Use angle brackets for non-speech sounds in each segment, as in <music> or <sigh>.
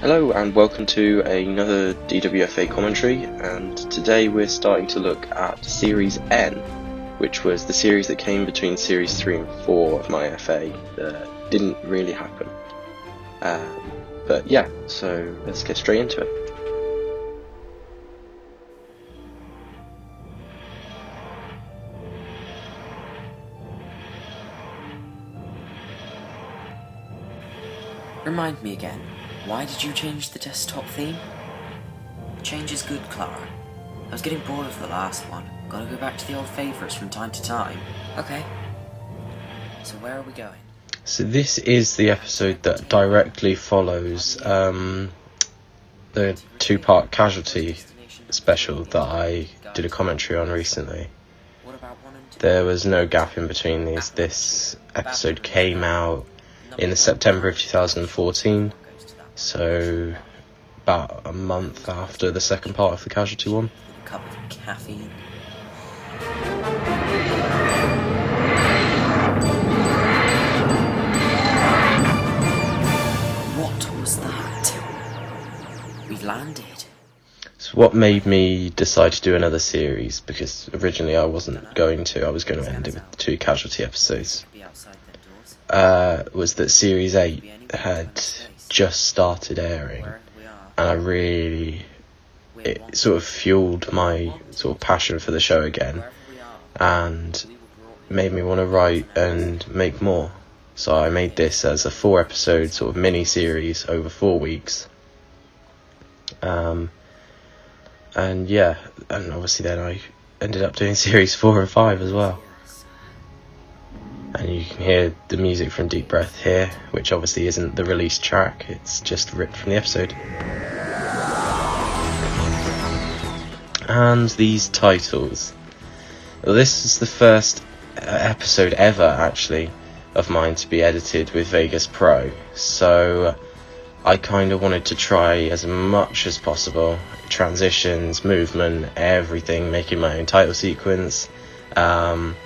Hello and welcome to another DWFA commentary and today we're starting to look at Series N which was the series that came between Series 3 and 4 of my FA that didn't really happen. Um, but yeah, so let's get straight into it. Remind me again, why did you change the desktop theme? Change is good, Clara. I was getting bored of the last one. Gotta go back to the old favourites from time to time. Okay. So where are we going? So this is the episode that directly follows um, the two-part casualty special that I did a commentary on recently. What about one and two? There was no gap in between these. This episode came out in the September of 2014, Goes to that so about a month after the second part of the casualty one. a cup of caffeine. What was that? We landed. So what made me decide to do another series? Because originally I wasn't going to. I was going to end it with two casualty episodes. Be outside their doors. Uh, was that Series Eight had just started airing, Wherever we are, and I really it sort of fueled my sort of passion for the show again, wherever we are, and we were brought made me want to write and make more. So I made this as a four episode sort of mini series over four weeks. Um, and yeah, and obviously then I ended up doing <laughs> series four and five as well. And you can hear the music from Deep Breath here, which obviously isn't the released track, it's just ripped from the episode. And these titles. Well, this is the first uh, episode ever, actually, of mine to be edited with Vegas Pro. So I kind of wanted to try as much as possible transitions, movement, everything, making my own title sequence. Um,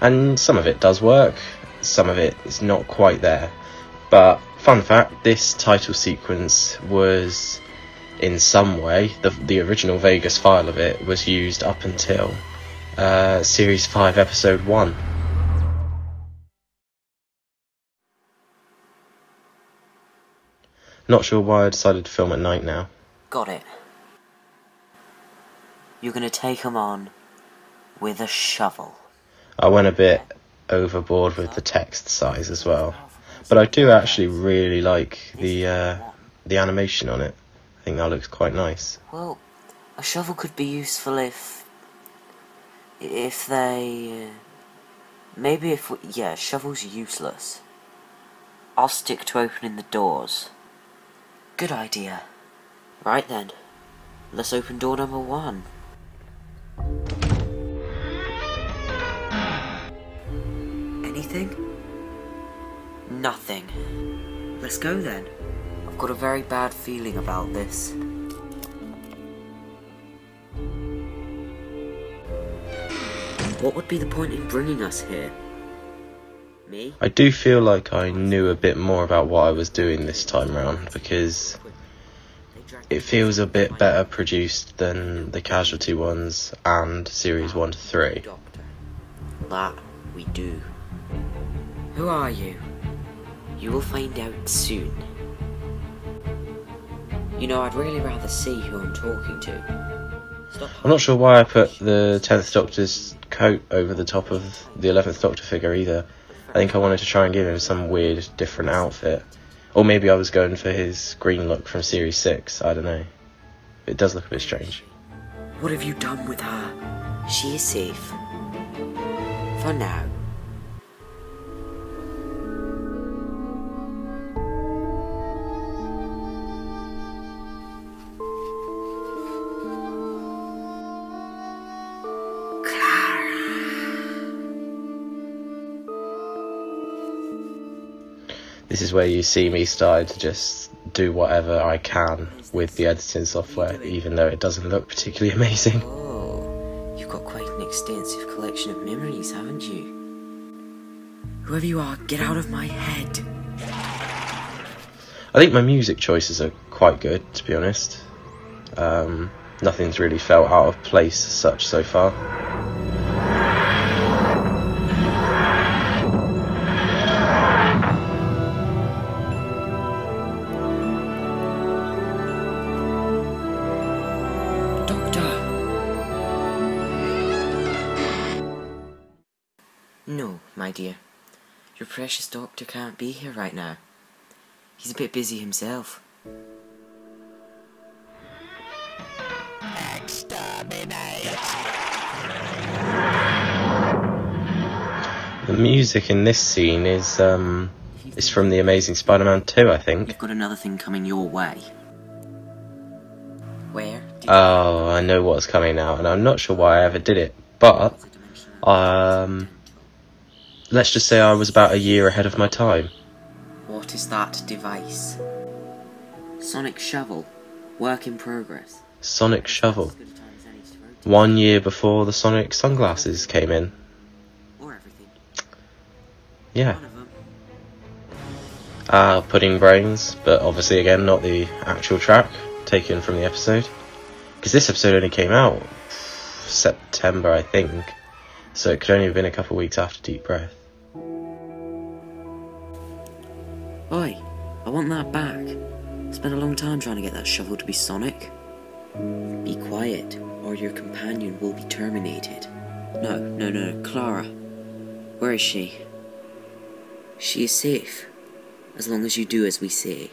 and some of it does work, some of it is not quite there. But fun fact, this title sequence was in some way the the original Vegas file of it was used up until uh, series five, episode one. Not sure why I decided to film at night now. Got it. You're gonna take 'em on with a shovel. I went a bit overboard with the text size as well, but I do actually really like the uh, the animation on it. I think that looks quite nice. Well, a shovel could be useful if. if they. Uh, maybe if. We, yeah, shovel's useless. I'll stick to opening the doors. Good idea. Right then. Let's open door number one. Nothing. Let's go then. I've got a very bad feeling about this. What would be the point in bringing us here? Me? I do feel like I knew a bit more about what I was doing this time round because it feels a bit better produced than the casualty ones and series one to three. Doctor. That we do. Who are you? You will find out soon. You know, I'd really rather see who I'm talking to. Stop. I'm not sure why I put the tenth Doctor's coat over the top of the eleventh Doctor figure either. I think I wanted to try and give him some weird, different outfit, or maybe I was going for his green look from Series Six. I don't know. It does look a bit strange. What have you done with her? She is safe. For now. This is where you see me starting to just do whatever I can with the editing software, even though it doesn't look particularly <laughs> amazing. Oh, you've got quite an extensive collection of memories, haven't you? Whoever you are, get out of my head. I think my music choices are quite good, to be honest. Um, nothing's really felt out of place as such so far. No, my dear. Your precious doctor can't be here right now. He's a bit busy himself. The music in this scene is um, is from the Amazing Spider-Man 2, I think. You've got another thing coming your way. Where? Oh, I know what's coming now, and I'm not sure why I ever did it, but um, let's just say I was about a year ahead of my time. What is that device? Sonic Shovel. Work in progress. Sonic Shovel. As good a time as any to rotate, One year before the Sonic sunglasses came in. Or everything. Yeah. One of them. Uh, Pudding Brains, but obviously, again, not the actual track taken from the episode. Because this episode only came out September, I think. So it could only have been a couple of weeks after Deep Breath. Oi, I want that back. Spent a long time trying to get that shovel to be Sonic. Be quiet, or your companion will be terminated. No, no, no, Clara. Where is she? She is safe, as long as you do as we say.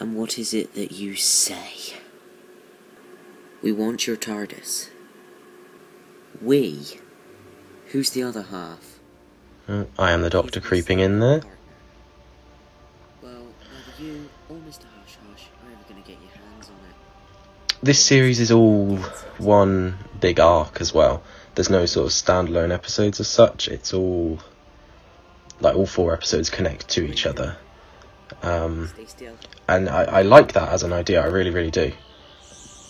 And what is it that you say? We want your TARDIS. We? Who's the other half? Uh, I am the Doctor creeping in there. Well, neither you or Mr. Hush Hush are ever going to get your hands on it. This series is all one big arc as well. There's no sort of standalone episodes as such. It's all like all four episodes connect to each other. Um, and I, I like that as an idea. I really, really do.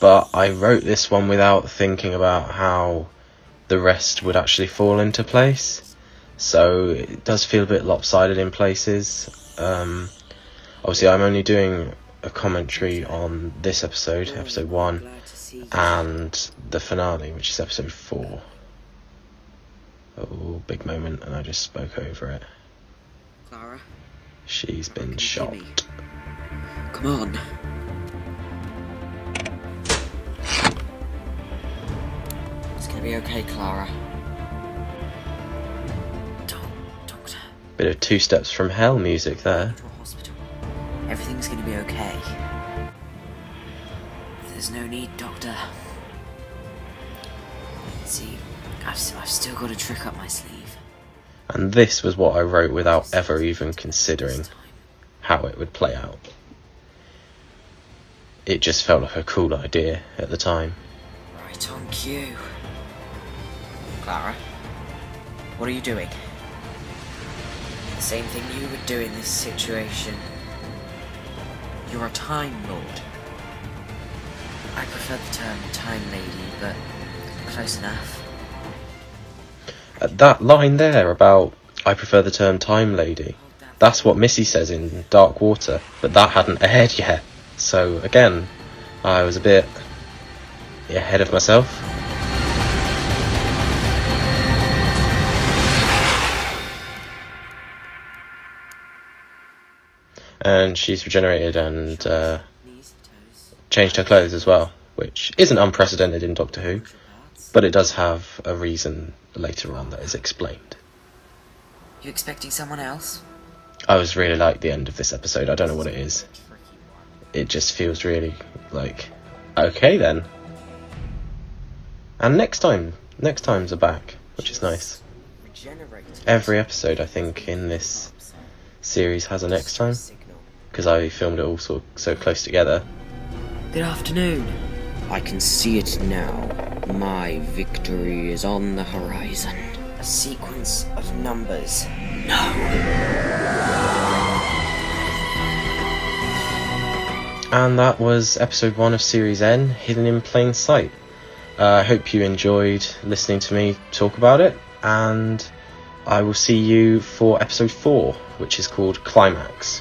But I wrote this one without thinking about how the rest would actually fall into place. So it does feel a bit lopsided in places. Um, obviously, I'm only doing a commentary on this episode, episode one, Glad to see you. and the finale, which is episode four. Oh, big moment, and I just spoke over it. Clara, She's been shot. come on. It's gonna be okay, Clara. Doc- Doctor, Bit of two steps from hell music there. To a hospital. Everything's gonna be okay. There's no need, Doctor. See, I've, s- I've still got a trick up my sleeve. And this was what I wrote without ever even considering how it would play out. It just felt like a cool idea at the time. Right on cue. Clara, what are you doing? The same thing you would do in this situation. You're a Time Lord. I prefer the term Time Lady, but close enough. Uh, that line there about I prefer the term time Lady, that's what Missy says in Dark Water, but that hadn't <laughs> aired yet. So again, I was a bit ahead of myself. And she's regenerated and uh, changed her clothes as well, which isn't unprecedented in Doctor Who, but it does have a reason later on that is explained. You expecting someone else? I was really like the end of this episode. I don't know what it is. It just feels really like okay then. And next time, next times are back, which is nice. Every episode, I think, in this series has a next time. Because I filmed it all so so close together. Good afternoon. I can see it now. My victory is on the horizon. A sequence of numbers. No! And that was episode one of series N, Hidden in Plain Sight. Uh, I hope you enjoyed listening to me talk about it, and I will see you for episode four, which is called Climax.